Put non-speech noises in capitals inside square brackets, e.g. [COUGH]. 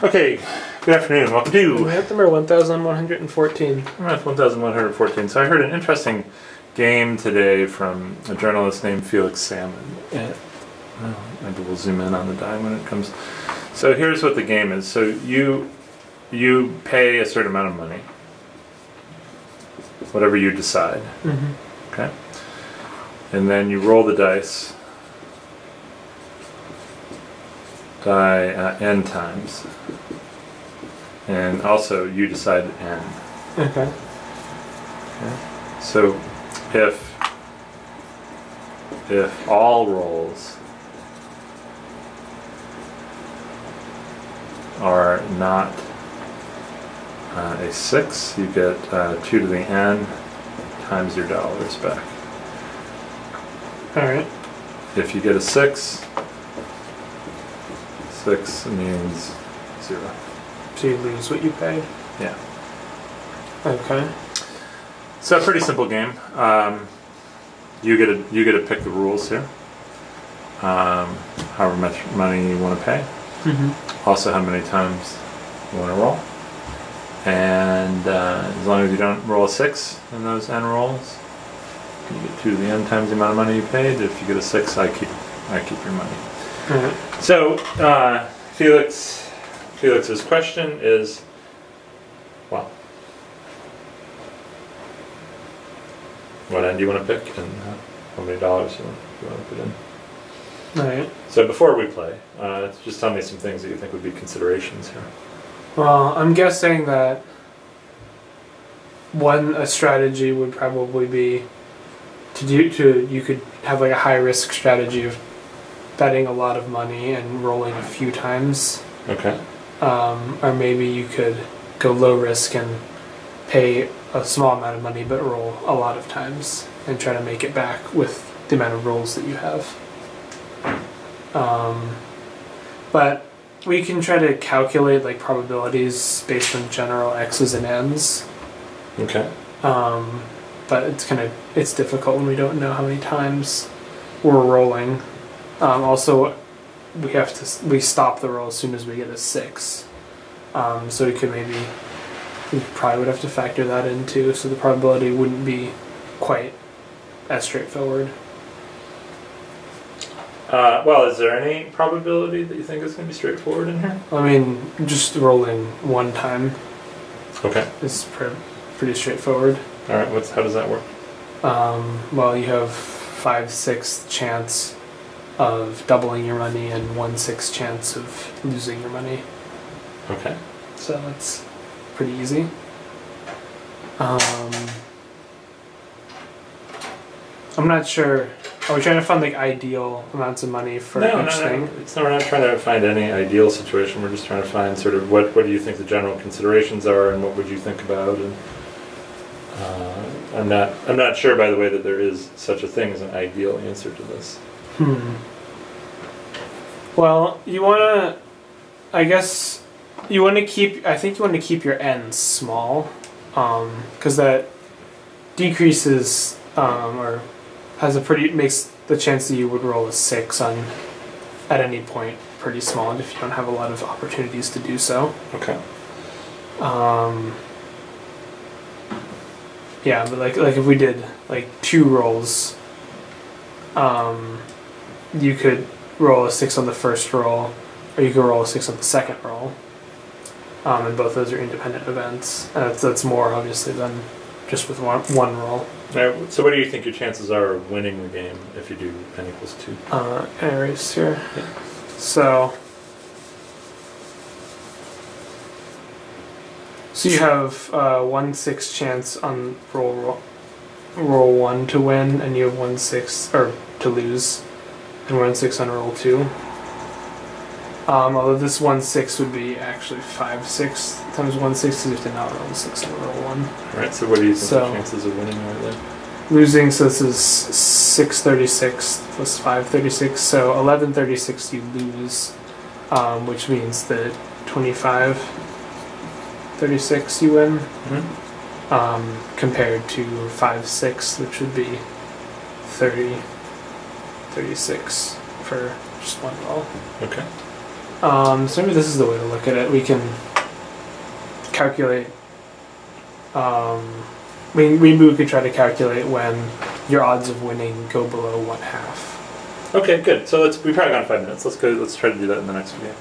Okay, good afternoon. Welcome to We have number 1114. That's 1114. So I heard an interesting game today from a journalist named Felix Salmon. And, well, maybe we'll zoom in on the die when it comes. So here's what the game is. So you you pay a certain amount of money, whatever you decide. Mm-hmm. Okay. And then you roll the dice by uh, n times. And also you decide n. Okay. So if if all rolls are not uh, a six, you get uh, two to the n times your dollars back. All right. If you get a six, six means zero. So you lose what you paid. Yeah. Okay. So a pretty simple game. Um, you get to you get to pick the rules here. Um, however much money you want to pay. Mm-hmm. Also, how many times you want to roll. And uh, as long as you don't roll a six in those n rolls, you get two to the n times the amount of money you paid. If you get a six, I keep I keep your money. Right. [LAUGHS] So uh, Felix Felix's question is, well, what n do you want to pick, and how many dollars you want, you want to put in? All right. So before we play, uh, just tell me some things that you think would be considerations here. Well, I'm guessing that one a strategy would probably be to do to you could have like a high risk strategy of betting a lot of money and rolling a few times, Okay. um, or maybe you could go low risk and pay a small amount of money but roll a lot of times and try to make it back with the amount of rolls that you have. Um, but we can try to calculate like probabilities based on general x's and n's. Okay. Um, but it's kind of it's difficult when we don't know how many times we're rolling. Um, also, we have to we stop the roll as soon as we get a six. Um, so we could maybe we probably would have to factor that in too. So the probability wouldn't be quite as straightforward. Uh, well, is there any probability that you think is going to be straightforward in here? I mean, just rolling one time Okay. It's pre- pretty straightforward. All right. What's how does that work? Um, well, you have five sixth chance of doubling your money and one sixth chance of losing your money. Okay. So it's pretty easy. Um, I'm not sure. Are we trying to find like ideal amounts of money for no, each no, thing? no. It's not, we're not trying to find any ideal situation. We're just trying to find sort of what what do you think the general considerations are, and what would you think about. And uh, I'm not I'm not sure, by the way, that there is such a thing as an ideal answer to this. Hmm. Well, you want to. I guess you want to keep. I think you want to keep your n's small, because that decreases um, or has a pretty makes the chance that you would roll a six on at any point pretty small if you don't have a lot of opportunities to do so. Okay. Um, yeah, but like like if we did like two rolls, um, you could roll a six on the first roll, or you could roll a six on the second roll. Um, and both those are independent events. And that's, that's more obviously than just with one one roll. Now, so what do you think your chances are of winning the game if you do n equals two? Uh, can I erase here? Yeah. So. So you have uh, one six chance on roll, roll roll one to win, and you have one six or to lose, and one six on roll two. Um, although this one six would be actually five six times one six, because you have to not roll six on roll one. All right. So what do you think So- the chances of winning are then? Losing, so this is 636 plus 536, so 1136 you lose, um, which means that 25 36 you win, Mm-hmm. um, compared to 5 6, which would be 30 36 for just one roll. Okay. Um, so maybe this is the way to look at it. We can calculate. Um, we, we we could try to calculate when your odds of winning go below one half. Okay, good. So let's we've probably got five minutes. Let's go. Let's try to do that in the next video.